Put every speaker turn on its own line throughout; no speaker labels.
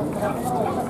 どうぞ。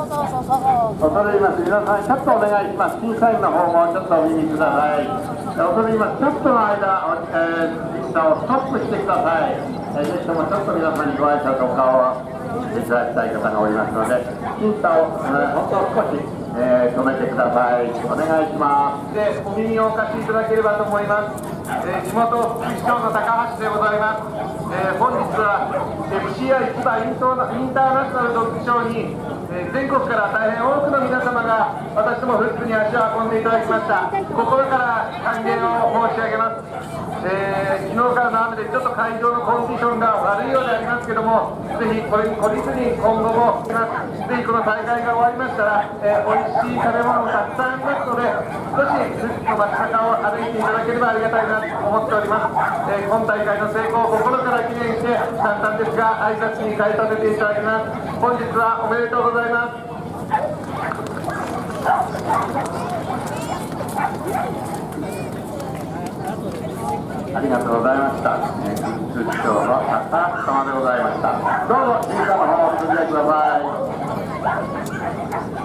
恐れ入ります皆さんちょっとお願いします。審査員の方もちょっとお耳ください。恐れ入りますちょっとの間、えー、審査をストップしてください、えー、ぜひともちょっと皆さんにご挨拶お顔をしていただきたい方がおりますので審査を、えー、ほんと少し、えー、止めてください。お願いします。でお耳をお貸しいただければと思います、えー、地元副市長の高橋でございます。えー、本日は FCI 千葉インターナショナルドッグショーにえー、全国から大変多くの皆様が私どもフックに足を運んでいただきました。心から歓迎を申し上げます、え、昨日からの雨でちょっと会場のコンディションが悪いようでありますけどもぜひこれに懲りずに今後もぜひこの大会が終わりましたら、えー、美味しい食べ物もたくさんありますので少しフックの街中を歩いていただければありがたいなと思っております、えー、今大会の成功を心から記念して簡単ですが挨拶に変えさせていただきます。本日はおめでとうございますざいますありがとうございました。えー、通長の高橋様でございました。どうぞ、皆様の方を続けてください。